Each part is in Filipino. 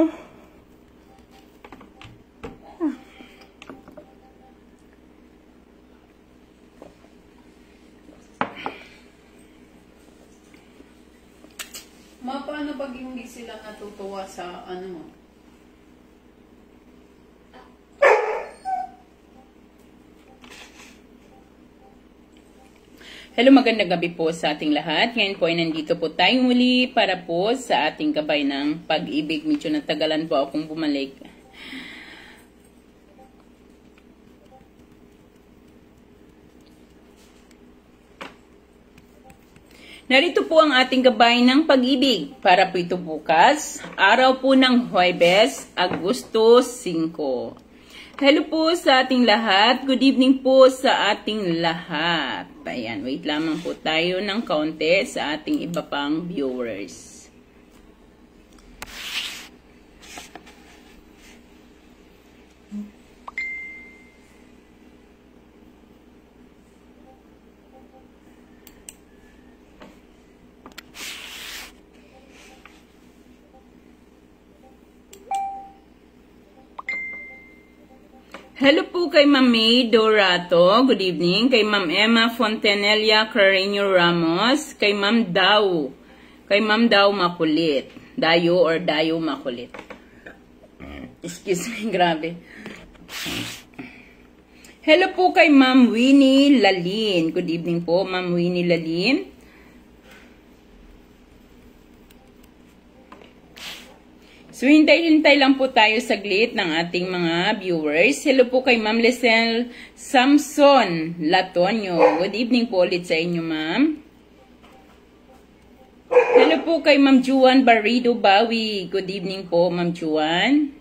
Ma, paano pag hindi sila natutuwa sa ano mo? Hello, magandang gabi po sa ating lahat. Ngayon po ay nandito po tayo muli para po sa ating gabay ng pag-ibig. Medyo natagalan po akong bumalik. Narito po ang ating gabay ng pag-ibig para po ito bukas, araw po ng Huwebes, Agosto 5. Hello po sa ating lahat. Good evening po sa ating lahat. Ayan, wait lamang po tayo ng kaunti sa ating iba pang viewers. Hello po kay Ma'am May Dorato. Good evening. Kay Ma'am Emma Fontanella Carreño Ramos. Kay Ma'am Dao. Kay Ma'am Dao Makulit. Dayo or Dayo Makulit. Excuse me, grabe. Hello po kay Ma'am Winnie Lalin. Good evening po, Ma'am Winnie Lalin. So, hintay-hintay lang po tayo saglit ng ating mga viewers. Hello po kay Ma'am Lesel Samson Latonio. Good evening po ulit sa inyo, ma'am. Hello po kay Ma'am Juan Barrido Bawi. Good evening po, Ma'am Juan.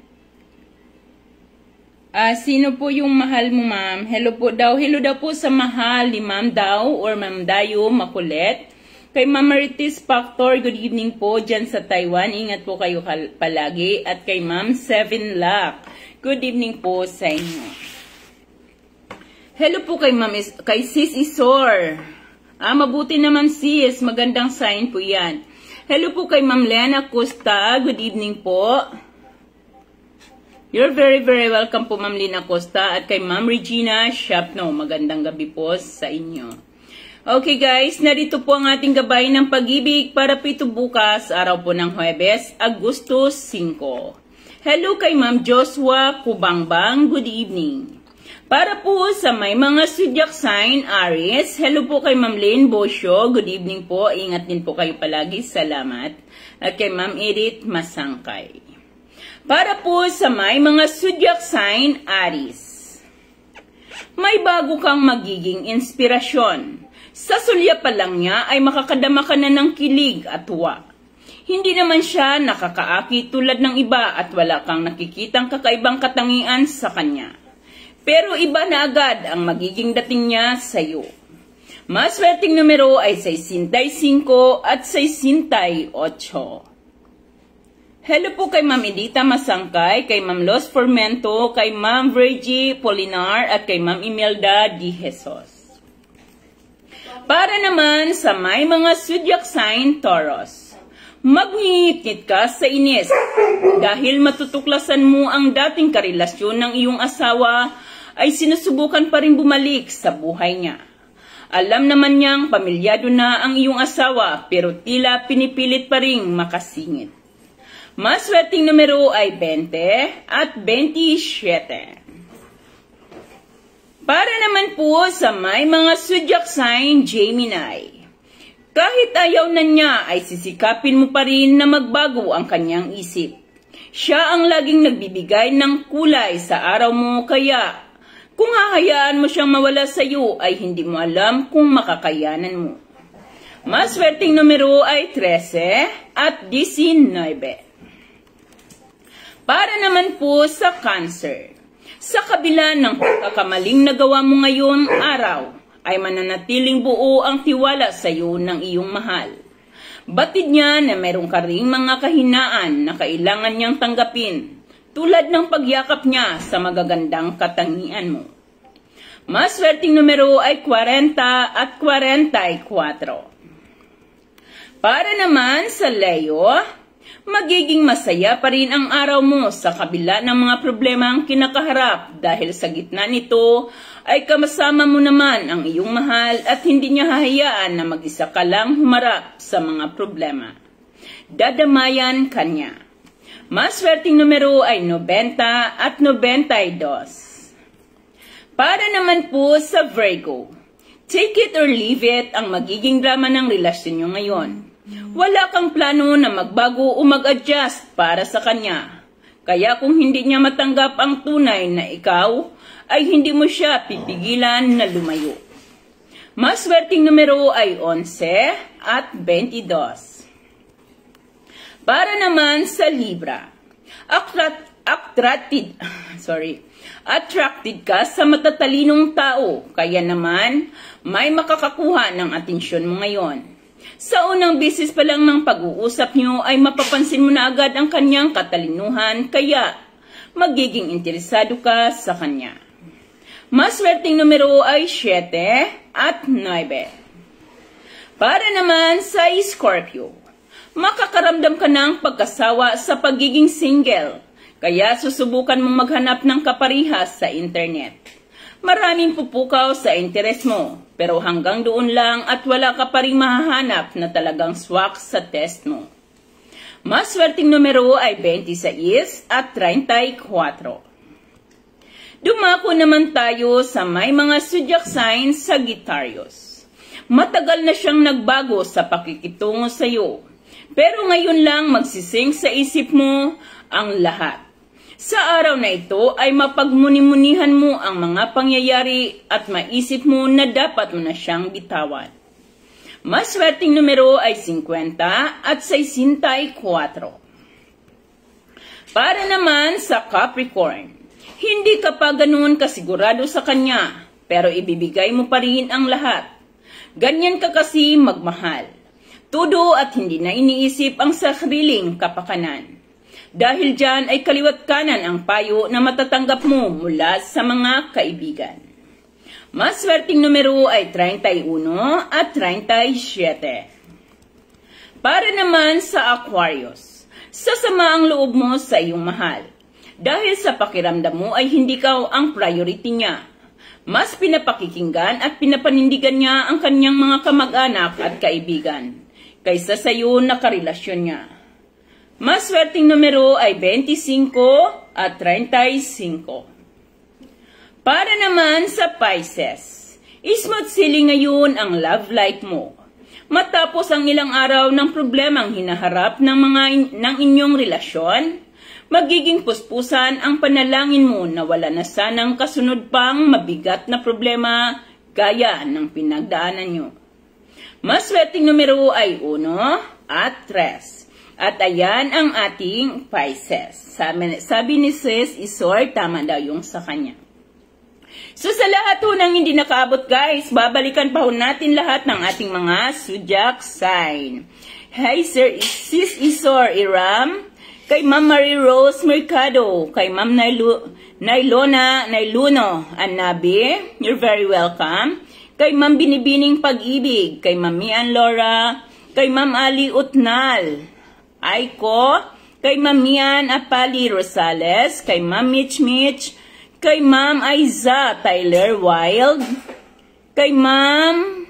Ah, sino po yung mahal mo, ma'am? Hello po daw. Hello daw po sa mahal ni Ma'am Daw or Ma'am Dayo Makulet. Kay Ma'am Maritis Factor, good evening po dyan sa Taiwan. Ingat po kayo palagi. At kay Ma'am Seven Luck, good evening po sa inyo. Hello po kay Ma'am, kay Sis Isor. Ah, mabuti naman sis, magandang sign po yan. Hello po kay Ma'am Lena Costa, good evening po. You're very, very welcome po Ma'am Lena Costa at kay Ma'am Regina Shapno. Magandang gabi po sa inyo. Okay guys, narito po ang ating gabay ng pag-ibig para po bukas, araw po ng Huwebes, Agosto 5. Hello kay Ma'am Joshua Kubangbang, good evening. Para po sa may mga zodiac sign, Aries, hello po kay Ma'am Lynn Bosio, good evening po, ingat din po kayo palagi, salamat. At kay Ma'am Edith Masangkay. Para po sa may mga zodiac sign, Aries, may bago kang magiging inspirasyon sa sulya pa lang niya ay makakadama ka na ng kilig at tuwa. Hindi naman siya nakakaaki tulad ng iba at wala kang nakikitang kakaibang katangian sa kanya. Pero iba na agad ang magiging dating niya sa iyo. Maswerteng numero ay 65 at 68. Hello po kay Ma'am Edita Masangkay, kay Ma'am Los Formento, kay Ma'am Virgie Polinar at kay Ma'am Imelda Di Jesus. Para naman sa may mga zodiac sign Taurus. Magngingit ka sa inis dahil matutuklasan mo ang dating karelasyon ng iyong asawa ay sinusubukan pa rin bumalik sa buhay niya. Alam naman niyang pamilyado na ang iyong asawa pero tila pinipilit pa rin makasingit. Maswerteng numero ay 20 at 27. Para naman po sa may mga zodiac sign Gemini. Kahit ayaw na niya ay sisikapin mo pa rin na magbago ang kanyang isip. Siya ang laging nagbibigay ng kulay sa araw mo kaya kung hahayaan mo siyang mawala sa iyo ay hindi mo alam kung makakayanan mo. Maswerteng numero ay 13 at 19. Para naman po sa Cancer. Sa kabila ng pagkakamaling nagawa mo ngayon araw, ay mananatiling buo ang tiwala sa iyo ng iyong mahal. Batid niya na mayroon ka ring mga kahinaan na kailangan niyang tanggapin, tulad ng pagyakap niya sa magagandang katangian mo. Maswerteng numero ay 40 at 44. Para naman sa Leo, Magiging masaya pa rin ang araw mo sa kabila ng mga problema ang kinakaharap dahil sa gitna nito ay kamasama mo naman ang iyong mahal at hindi niya hahayaan na mag-isa ka lang humarap sa mga problema. Dadamayan kanya. Maswerteng numero ay 90 at 92. Para naman po sa Virgo, take it or leave it ang magiging drama ng relasyon nyo ngayon. Wala kang plano na magbago o mag-adjust para sa kanya. Kaya kung hindi niya matanggap ang tunay na ikaw, ay hindi mo siya pipigilan na lumayo. Maswerteng numero ay 11 at 22. Para naman sa Libra, attract, attracted, sorry, attracted ka sa matatalinong tao, kaya naman may makakakuha ng atensyon mo ngayon. Sa unang bisis pa lang ng pag-uusap nyo ay mapapansin mo na agad ang kanyang katalinuhan kaya magiging interesado ka sa kanya. Maswerteng numero ay 7 at 9. Para naman sa Scorpio, makakaramdam ka ng pagkasawa sa pagiging single, kaya susubukan mong maghanap ng kaparihas sa internet. Maraming pupukaw sa interes mo, pero hanggang doon lang at wala ka pa rin mahahanap na talagang swak sa test mo. Maswerteng numero ay 26 at 34. Dumako naman tayo sa may mga zodiac signs sa Gitarios. Matagal na siyang nagbago sa pakikitungo sa iyo, pero ngayon lang magsising sa isip mo ang lahat. Sa araw na ito ay mapagmunimunihan mo ang mga pangyayari at maisip mo na dapat mo na siyang bitawan. Maswerteng numero ay 50 at 64. Para naman sa Capricorn, hindi ka pa ganoon kasigurado sa kanya, pero ibibigay mo pa rin ang lahat. Ganyan ka kasi magmahal. Tudo at hindi na iniisip ang sariling kapakanan. Dahil dyan ay kaliwat kanan ang payo na matatanggap mo mula sa mga kaibigan. Maswerteng numero ay 31 at 37. Para naman sa Aquarius, sasama ang loob mo sa iyong mahal. Dahil sa pakiramdam mo ay hindi ka ang priority niya. Mas pinapakikinggan at pinapanindigan niya ang kanyang mga kamag-anak at kaibigan kaysa sa iyo na karelasyon niya. Maswerteng numero ay 25 at 35. Para naman sa Pisces, smooth sailing ngayon ang love life mo. Matapos ang ilang araw ng problemang hinaharap ng mga in, ng inyong relasyon, magiging puspusan ang panalangin mo na wala na sanang kasunod pang mabigat na problema gaya ng pinagdaanan nyo. Maswerteng numero ay 1 at 3. At ayan ang ating Pisces. Sabi, sabi ni Sis Isor, tama daw yung sa kanya. So sa lahat ho ng hindi nakaabot guys, babalikan pa ho natin lahat ng ating mga zodiac sign. Hey Sir Sis Isor Iram, kay Ma'am Marie Rose Mercado, kay Ma'am Nailu, Nailona Nailuno Anabi, you're very welcome. Kay Ma'am Binibining Pag-ibig, kay Ma'am Mian Laura, kay Ma'am Ali Utnal, Aiko, kay Ma'am Mian Apali Rosales, kay Ma'am Mitch Mitch, kay Ma'am Aiza Tyler Wild, kay Ma'am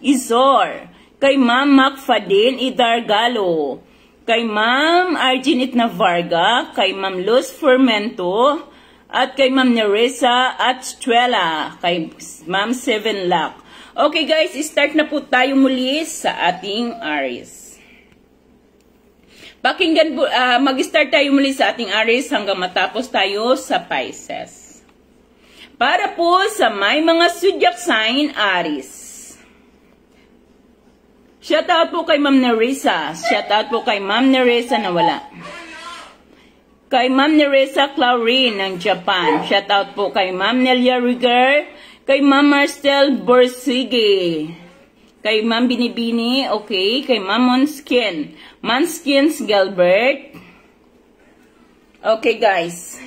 Izor, kay Ma'am Macfadin Idargalo, kay Ma'am Arginit Navarga, kay Ma'am Luz Fermento, at kay Ma'am Nerissa Atstuela, kay Ma'am Seven Lack. Okay guys, start na po tayo muli sa ating Aries. Pakinggan uh, mag-start tayo muli sa ating Aries hanggang matapos tayo sa Pisces. Para po sa may mga zodiac sign Aries. Shout out po kay Ma'am Nerissa. Shout out po kay Ma'am Nerissa na wala. Kay Ma'am Nerissa Claurin ng Japan. Shout out po kay Ma'am Nelia Rigger. Kay Ma'am Marcel Borsige. Kay Ma'am Binibini, okay. Kay Ma'am Monskin. Monskins Gilbert. Okay, guys.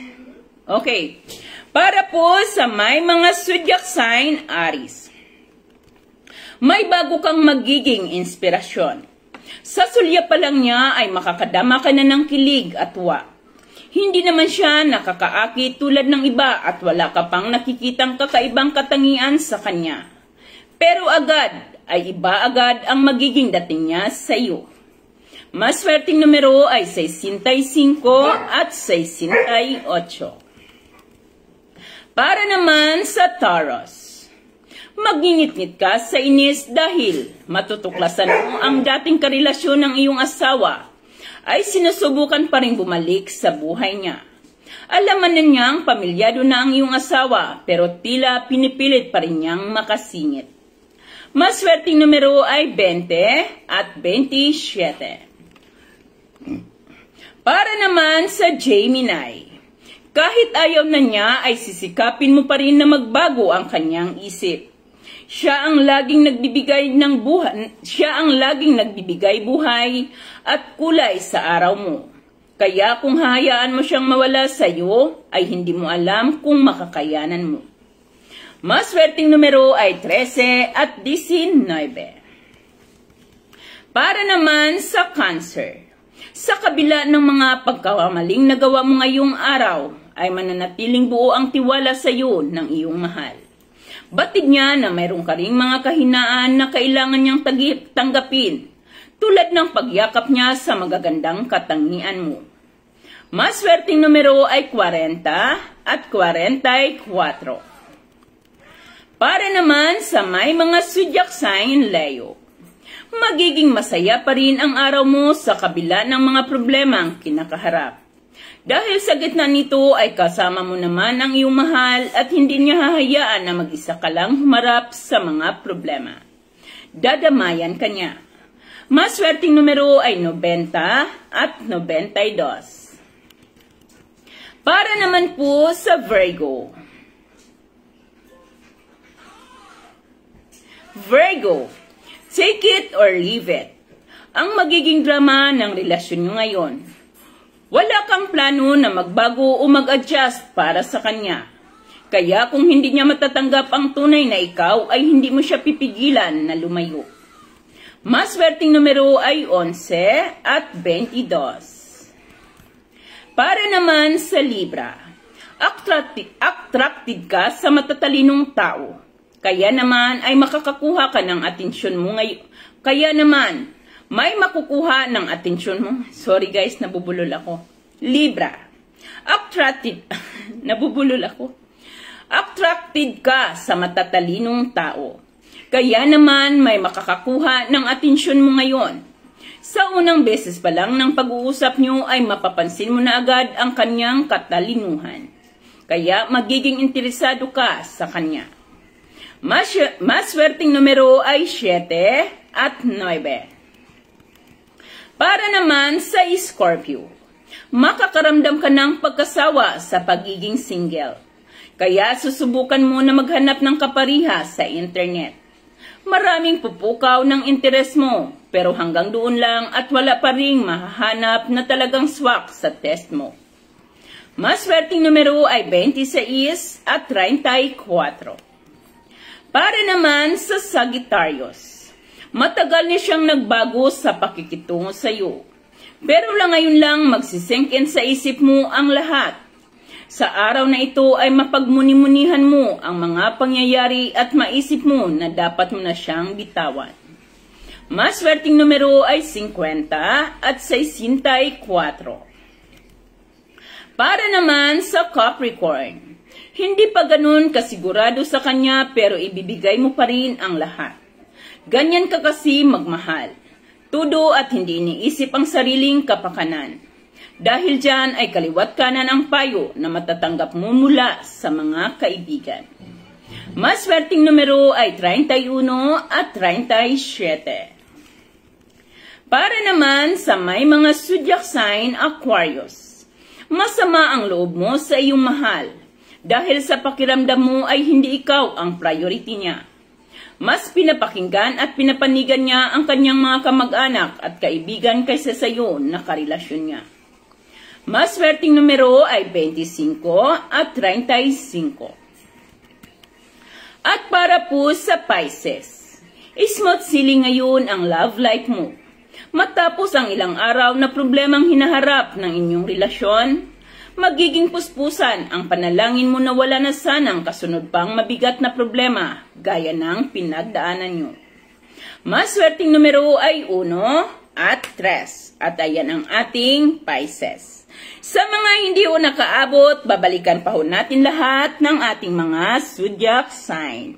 Okay. Para po sa may mga zodiac sign, Aries. May bago kang magiging inspirasyon. Sa sulya pa lang niya ay makakadama ka na ng kilig at tuwa. Hindi naman siya nakakaakit tulad ng iba at wala ka pang nakikitang kakaibang katangian sa kanya. Pero agad ay iba agad ang magiging dating niya sa iyo. Maswerteng numero ay 65 at 68. Para naman sa Taurus. Magingit-ngit ka sa inis dahil matutuklasan mo ang dating karelasyon ng iyong asawa ay sinusubukan pa rin bumalik sa buhay niya. Alaman na niyang pamilyado na ang iyong asawa pero tila pinipilit pa rin niyang makasingit. Maswerteng numero ay 20 at 27. Para naman sa Gemini. Kahit ayaw na niya ay sisikapin mo pa rin na magbago ang kanyang isip. Siya ang laging nagbibigay ng buhay, siya ang laging nagbibigay buhay at kulay sa araw mo. Kaya kung hahayaan mo siyang mawala sa iyo, ay hindi mo alam kung makakayanan mo. Maswerteng numero ay 13 at 19. Para naman sa Cancer. Sa kabila ng mga pagkakamaling nagawa mo ngayong araw, ay mananatiling buo ang tiwala sa iyo ng iyong mahal. Batid niya na mayroon ka mga kahinaan na kailangan niyang tanggapin, tulad ng pagyakap niya sa magagandang katangian mo. Maswerteng numero ay 40 at 44. Para naman sa may mga zodiac sign Leo, magiging masaya pa rin ang araw mo sa kabila ng mga problemang kinakaharap. Dahil sa gitna nito ay kasama mo naman ang iyong mahal at hindi niya hahayaan na mag-isa ka lang humarap sa mga problema. Dadamayan ka niya. Maswerteng numero ay 90 at 92. Para naman po sa Virgo. Virgo, take it or leave it. Ang magiging drama ng relasyon nyo ngayon wala kang plano na magbago o mag-adjust para sa kanya. Kaya kung hindi niya matatanggap ang tunay na ikaw, ay hindi mo siya pipigilan na lumayo. Maswerteng numero ay 11 at 22. Para naman sa Libra, attracted, attracted ka sa matatalinong tao. Kaya naman ay makakakuha ka ng atensyon mo ngayon. Kaya naman, may makukuha ng atensyon mo. Sorry guys, nabubulol ako. Libra. Attracted. nabubulol ako. Attracted ka sa matatalinong tao. Kaya naman may makakakuha ng atensyon mo ngayon. Sa unang beses pa lang ng pag-uusap nyo ay mapapansin mo na agad ang kanyang katalinuhan. Kaya magiging interesado ka sa kanya. Mas, maswerteng numero ay 7 at 9. Para naman sa Scorpio, makakaramdam ka ng pagkasawa sa pagiging single. Kaya susubukan mo na maghanap ng kapariha sa internet. Maraming pupukaw ng interes mo, pero hanggang doon lang at wala pa ring mahahanap na talagang swak sa test mo. Maswerteng numero ay 26 at 34. Para naman sa Sagittarius, Matagal niya siyang nagbago sa pakikitungo sa iyo. Pero lang ngayon lang magsisenkin sa isip mo ang lahat. Sa araw na ito ay mapagmuni-munihan mo ang mga pangyayari at maisip mo na dapat mo na siyang bitawan. Maswerteng numero ay 50 at 64. Para naman sa Capricorn, hindi pa ganun kasigurado sa kanya pero ibibigay mo pa rin ang lahat. Ganyan ka kasi magmahal. Tudo at hindi iniisip ang sariling kapakanan. Dahil dyan ay kaliwat kanan ang payo na matatanggap mo mula sa mga kaibigan. Maswerteng numero ay 31 at 37. Para naman sa may mga zodiac sign Aquarius, masama ang loob mo sa iyong mahal dahil sa pakiramdam mo ay hindi ikaw ang priority niya. Mas pinapakinggan at pinapanigan niya ang kanyang mga kamag-anak at kaibigan kaysa sa iyo na karelasyon niya. Mas swerteng numero ay 25 at 35. At para po sa Pisces, smooth sailing ngayon ang love life mo. Matapos ang ilang araw na problemang hinaharap ng inyong relasyon, magiging puspusan ang panalangin mo na wala na sanang kasunod pang mabigat na problema gaya ng pinagdaanan nyo. Maswerteng numero ay 1 at 3 at ayan ang ating Pisces. Sa mga hindi ho nakaabot, babalikan pa ho natin lahat ng ating mga zodiac sign.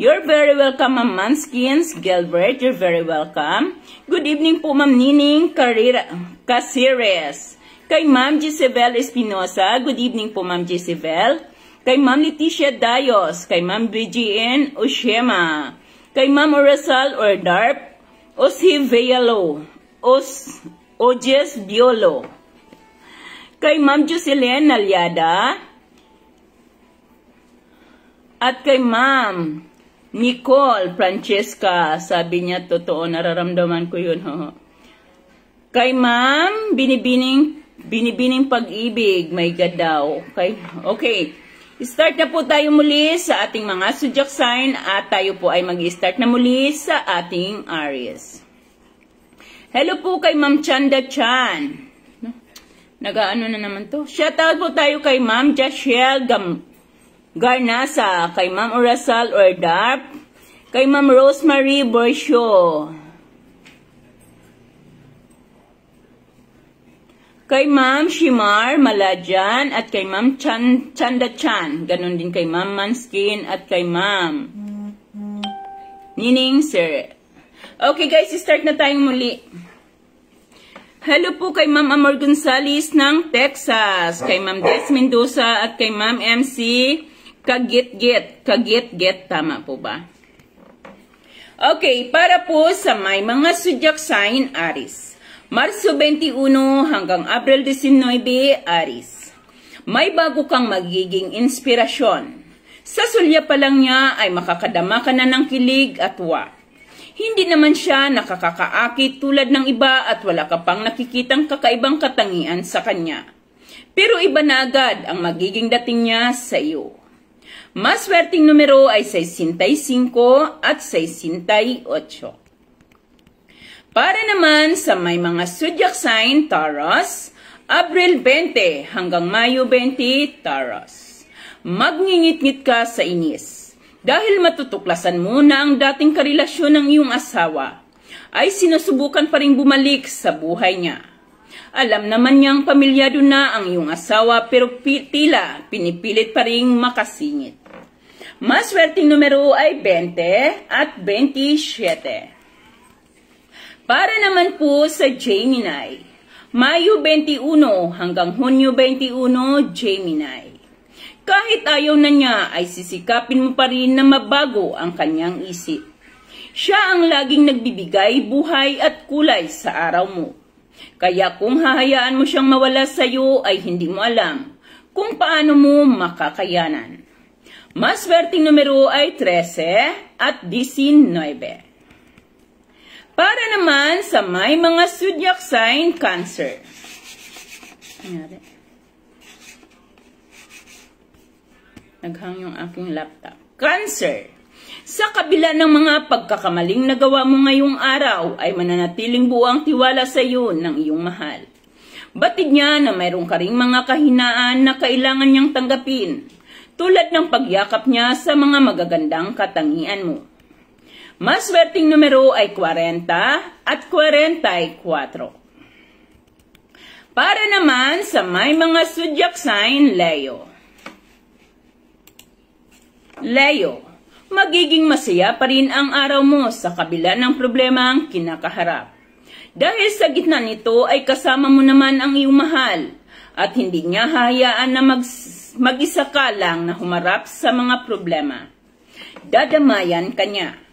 You're very welcome, Ma'am Manskins. Gilbert, you're very welcome. Good evening po, Ma'am Nining Carrera, Caceres. Kay Ma'am Gisabel Espinosa, good evening po, Ma'am Gisabel. Kay Ma'am Leticia Dayos, kay Ma'am Brigienne Oshema, kay Ma'am Orasal Ordarp, Osi Vealo, Os, Ojes Biolo, kay Ma'am Jocelyn Nalyada, at kay Ma'am Nicole Francesca, sabi niya, totoo, nararamdaman ko yun. Ho. Kay Ma'am, binibining, binibining pag-ibig, may God daw. Okay, okay. Start na po tayo muli sa ating mga zodiac sign at tayo po ay mag-start na muli sa ating Aries. Hello po kay Ma'am Chanda Chan. No? Nagaano na naman to. Shoutout po tayo kay Ma'am Jashel Gam Garnasa, kay Ma'am Urasal Ordarp, kay Ma'am Rosemary Borsyo, kay Ma'am Shimar Maladyan, at kay Ma'am Chan, Chanda Chan, ganun din kay Ma'am Manskin, at kay Ma'am Nining Sir. Okay guys, start na tayong muli. Hello po kay Ma'am Amor Gonzales ng Texas, kay Ma'am Des Mendoza at kay Ma'am MC Kagit-git. Kagit-git, tama po ba? Okay, para po sa may mga zodiac sign Aris. Marso 21 hanggang Abril 19, Aris. May bago kang magiging inspirasyon. Sa sulya pa lang niya ay makakadama ka na ng kilig at wa. Hindi naman siya nakakakaakit tulad ng iba at wala ka pang nakikitang kakaibang katangian sa kanya. Pero iba na agad ang magiging dating niya sa iyo. Maswerteng numero ay 65 at 68. Para naman sa may mga zodiac sign Taurus, Abril 20 hanggang Mayo 20, Taurus. Magngingit-ngit ka sa inis dahil matutuklasan mo na ang dating karelasyon ng iyong asawa ay sinusubukan pa rin bumalik sa buhay niya. Alam naman niyang pamilyado na ang iyong asawa pero tila pinipilit pa rin makasingit. Maswerteng numero ay 20 at 27. Para naman po sa Gemini, Mayo 21 hanggang Hunyo 21, Gemini. Kahit ayaw na niya ay sisikapin mo pa rin na mabago ang kanyang isip. Siya ang laging nagbibigay buhay at kulay sa araw mo. Kaya kung hahayaan mo siyang mawala sa iyo ay hindi mo alam kung paano mo makakayanan. Maswerteng numero ay 13 at 19. Para naman sa may mga zodiac sign Cancer. Naghang yung aking laptop. Cancer. Sa kabila ng mga pagkakamaling nagawa mo ngayong araw ay mananatiling buwang tiwala sa iyo ng iyong mahal. Batid niya na mayroon ka ring mga kahinaan na kailangan niyang tanggapin, tulad ng pagyakap niya sa mga magagandang katangian mo. Maswerteng numero ay 40 at 44. Para naman sa may mga zodiac sign Leo. Leo, magiging masaya pa rin ang araw mo sa kabila ng problema ang kinakaharap. Dahil sa gitna nito ay kasama mo naman ang iyong mahal at hindi niya hayaan na mag, mag-isa ka lang na humarap sa mga problema. Dadamayan kanya.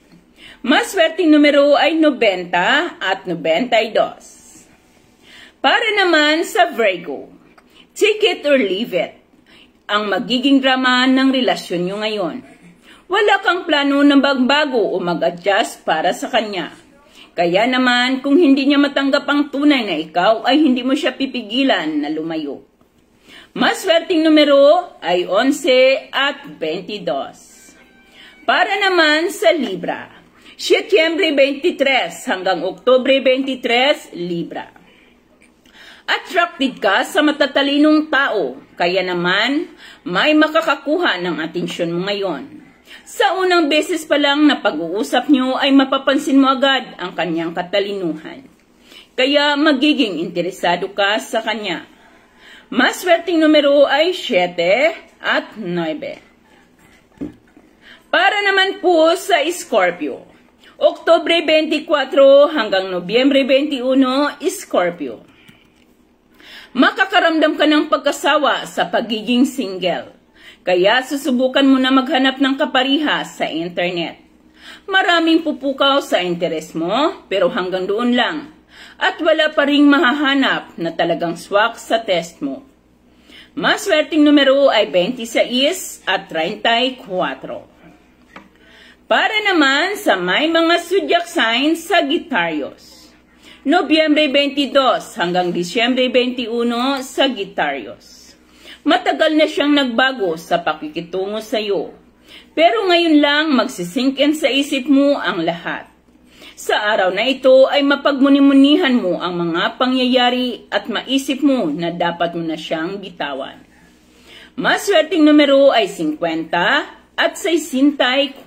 Maswerteng numero ay 90 at 92. Para naman sa Virgo, take it or leave it ang magiging drama ng relasyon nyo ngayon. Wala kang plano na magbago o mag-adjust para sa kanya. Kaya naman, kung hindi niya matanggap ang tunay na ikaw, ay hindi mo siya pipigilan na lumayo. Maswerteng numero ay 11 at 22. Para naman sa Libra, Setyembre 23 hanggang Oktobre 23, Libra. Attracted ka sa matatalinong tao, kaya naman may makakakuha ng atensyon mo ngayon. Sa unang beses pa lang na pag-uusap nyo ay mapapansin mo agad ang kanyang katalinuhan. Kaya magiging interesado ka sa kanya. Maswerteng numero ay 7 at 9. Para naman po sa Scorpio. Oktobre 24 hanggang Nobyembre 21, Scorpio. Makakaramdam ka ng pagkasawa sa pagiging single. Kaya susubukan mo na maghanap ng kapariha sa internet. Maraming pupukaw sa interes mo, pero hanggang doon lang. At wala pa ring mahahanap na talagang swak sa test mo. Maswerteng numero ay 26 at 34. Para naman sa may mga zodiac signs sa Gitarios. Nobyembre 22 hanggang Disyembre 21 sa Gitarios. Matagal na siyang nagbago sa pakikitungo sa iyo. Pero ngayon lang magsisinkin sa isip mo ang lahat. Sa araw na ito ay mapagmunimunihan mo ang mga pangyayari at maisip mo na dapat mo na siyang bitawan. Maswerteng numero ay 50 at 64.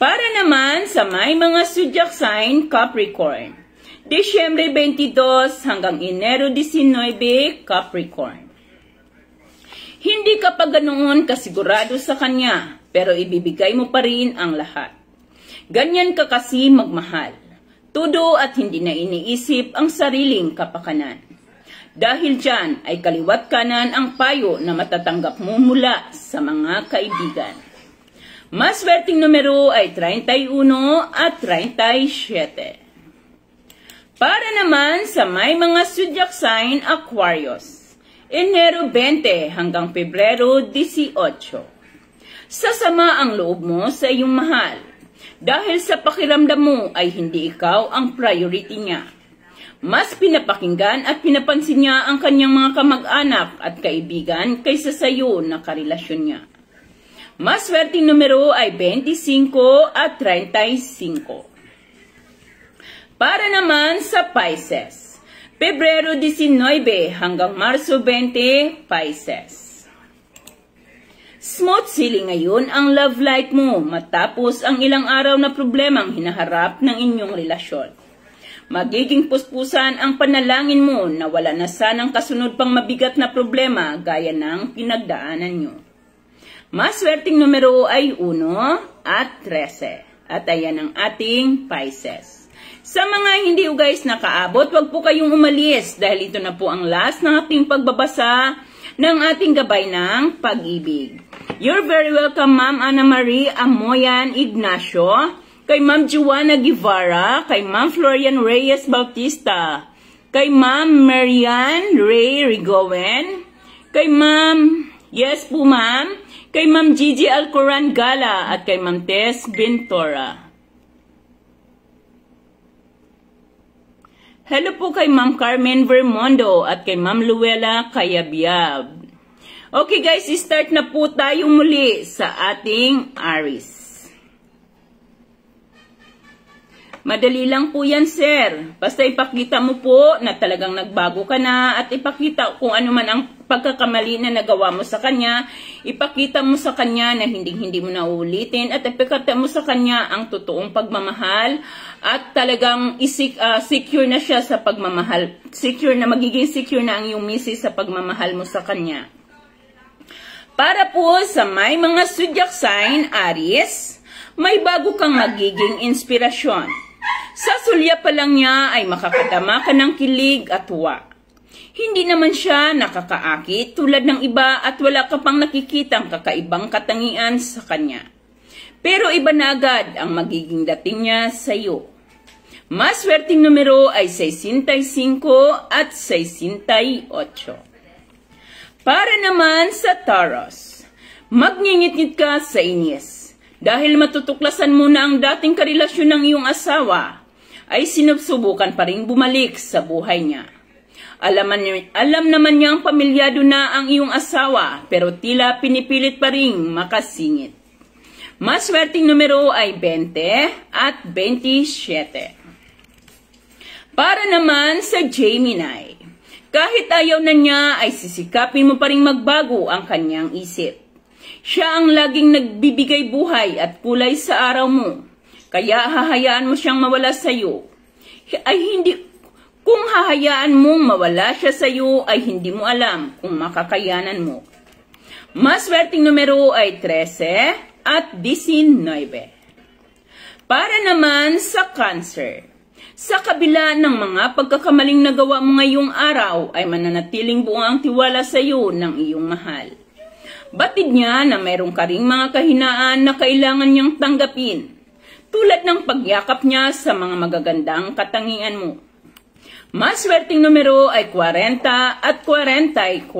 Para naman sa may mga zodiac sign Capricorn. Disyembre 22 hanggang Enero 19 Capricorn. Hindi ka pa ganoon kasigurado sa kanya, pero ibibigay mo pa rin ang lahat. Ganyan ka kasi magmahal. Tudo at hindi na iniisip ang sariling kapakanan. Dahil dyan ay kaliwat kanan ang payo na matatanggap mo mula sa mga kaibigan. Maswerteng numero ay 31 at 37. Para naman sa may mga zodiac sign Aquarius, Enero 20 hanggang Pebrero 18. Sasama ang loob mo sa iyong mahal dahil sa pakiramdam mo ay hindi ikaw ang priority niya. Mas pinapakinggan at pinapansin niya ang kanyang mga kamag-anak at kaibigan kaysa sa iyo na karelasyon niya. Mas swerteng numero ay 25 at 35. Para naman sa Pisces, Pebrero 19 hanggang Marso 20, Pisces. Smooth sailing ngayon ang love life mo matapos ang ilang araw na problemang hinaharap ng inyong relasyon. Magiging puspusan ang panalangin mo na wala na sanang kasunod pang mabigat na problema gaya ng pinagdaanan nyo. Maswerteng numero ay 1 at 13. At ayan ang ating Pisces. Sa mga hindi o guys nakaabot, wag po kayong umalis dahil ito na po ang last ng ating pagbabasa ng ating gabay ng pag-ibig. You're very welcome, Ma'am Ana Marie Amoyan Ignacio kay Ma'am Juana Guevara, kay Ma'am Florian Reyes Bautista, kay Ma'am Marian Ray Rigowen, kay Ma'am, yes po Ma'am, kay Ma'am Gigi Alcoran Gala, at kay Ma'am Tess Bintora. Hello po kay Ma'am Carmen Vermondo at kay Ma'am Luella Kayabyab. Okay guys, start na po tayo muli sa ating Aris. Madali lang po yan, sir. Basta ipakita mo po na talagang nagbago ka na at ipakita kung ano man ang pagkakamali na nagawa mo sa kanya. Ipakita mo sa kanya na hindi-hindi mo na uulitin at ipakita mo sa kanya ang totoong pagmamahal at talagang isik, uh, secure na siya sa pagmamahal. Secure na, magiging secure na ang iyong misis sa pagmamahal mo sa kanya. Para po sa may mga zodiac sign, Aries, may bago kang magiging inspirasyon. Sa sulya pa lang niya ay makakadama ka ng kilig at tuwa. Hindi naman siya nakakaakit tulad ng iba at wala ka pang nakikitang kakaibang katangian sa kanya. Pero iba na agad ang magiging dating niya sa iyo. Mas swerteng numero ay 65 at 68. Para naman sa Taurus, magngingit-ngit ka sa inis dahil matutuklasan mo na ang dating karelasyon ng iyong asawa ay sinusubukan pa rin bumalik sa buhay niya. Alam, alam naman niyang pamilyado na ang iyong asawa pero tila pinipilit pa rin makasingit. Maswerteng numero ay 20 at 27. Para naman sa Gemini, kahit ayaw na niya ay sisikapin mo pa rin magbago ang kanyang isip. Siya ang laging nagbibigay buhay at kulay sa araw mo, kaya hahayaan mo siyang mawala sa iyo. Ay hindi kung hahayaan mong mawala siya sa iyo ay hindi mo alam kung makakayanan mo. Maswerteng numero ay 13 at 19. Para naman sa Cancer, sa kabila ng mga pagkakamaling nagawa mo ngayong araw ay mananatiling buong ang tiwala sa iyo ng iyong mahal. Batid niya na mayroong ka ring mga kahinaan na kailangan niyang tanggapin, tulad ng pagyakap niya sa mga magagandang katangian mo. Maswerteng numero ay 40 at 44.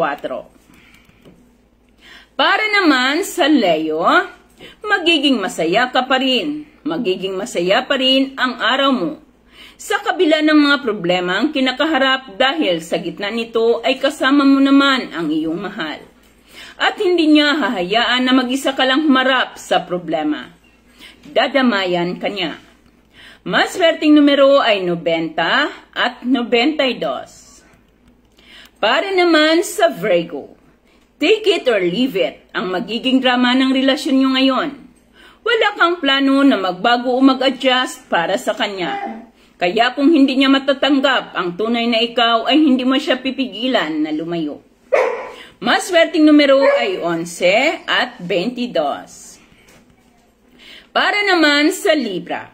Para naman sa Leo, magiging masaya ka pa rin. Magiging masaya pa rin ang araw mo. Sa kabila ng mga problema ang kinakaharap dahil sa gitna nito ay kasama mo naman ang iyong mahal. At hindi niya hahayaan na mag-isa ka lang humarap sa problema. Dadamayan ka niya. Maswerteng numero ay 90 at 92. Para naman sa Virgo, Take it or leave it ang magiging drama ng relasyon nyo ngayon. Wala kang plano na magbago o mag-adjust para sa kanya. Kaya kung hindi niya matatanggap ang tunay na ikaw ay hindi mo siya pipigilan na lumayo. Maswerteng numero ay 11 at 22. Para naman sa Libra,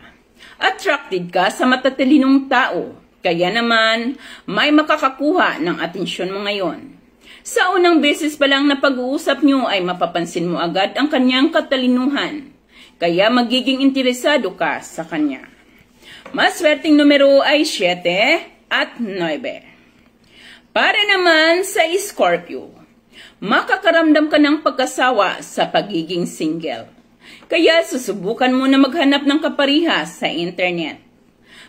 attracted ka sa matatalinong tao, kaya naman may makakakuha ng atensyon mo ngayon. Sa unang beses pa lang na pag-uusap nyo ay mapapansin mo agad ang kanyang katalinuhan, kaya magiging interesado ka sa kanya. Maswerteng numero ay 7 at 9. Para naman sa Scorpio, makakaramdam ka ng pagkasawa sa pagiging single. Kaya susubukan mo na maghanap ng kaparihas sa internet.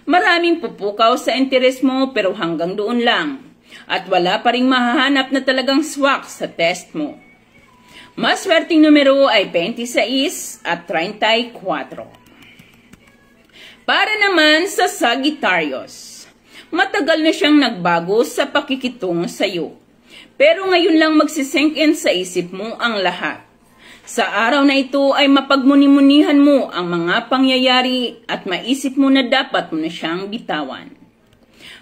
Maraming pupukaw sa interes mo pero hanggang doon lang at wala pa ring mahahanap na talagang swak sa test mo. Maswerteng numero ay 26 at 34. Para naman sa Sagittarius, matagal na siyang nagbago sa pakikitungo sa iyo. Pero ngayon lang magsisink in sa isip mo ang lahat. Sa araw na ito ay mapagmunimunihan mo ang mga pangyayari at maisip mo na dapat mo na siyang bitawan.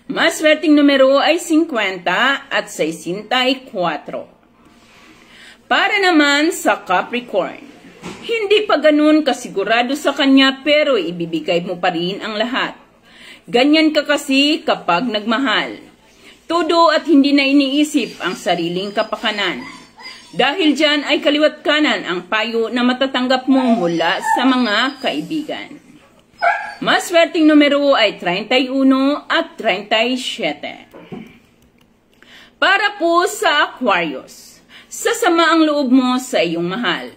Maswerteng numero ay 50 at 64. Para naman sa Capricorn, hindi pa ganun kasigurado sa kanya pero ibibigay mo pa rin ang lahat. Ganyan ka kasi kapag nagmahal. Todo at hindi na iniisip ang sariling kapakanan. Dahil dyan ay kaliwat kanan ang payo na matatanggap mo mula sa mga kaibigan. Maswerteng numero ay 31 at 37. Para po sa Aquarius, sasama ang loob mo sa iyong mahal.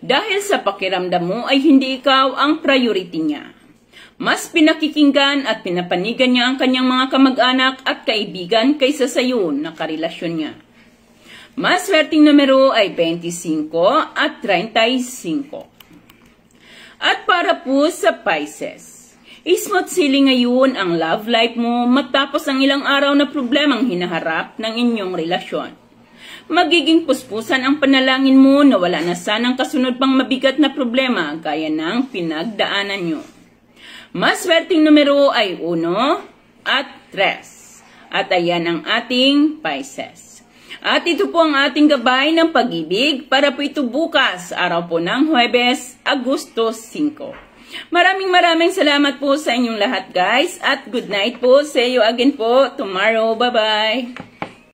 Dahil sa pakiramdam mo ay hindi ikaw ang priority niya. Mas pinakikinggan at pinapanigan niya ang kanyang mga kamag-anak at kaibigan kaysa sa iyo na karelasyon niya. Maswerteng numero ay 25 at 35. At para po sa Pisces, Smooth sailing ngayon ang love life mo matapos ang ilang araw na problemang hinaharap ng inyong relasyon. Magiging puspusan ang panalangin mo na wala na sanang kasunod pang mabigat na problema gaya ng pinagdaanan nyo. Maswerteng numero ay 1 at 3. At ayan ang ating Pisces. At ito po ang ating gabay ng pag-ibig para po ito bukas, araw po ng Huwebes, Agosto 5. Maraming maraming salamat po sa inyong lahat guys at good night po. See you again po tomorrow. Bye-bye.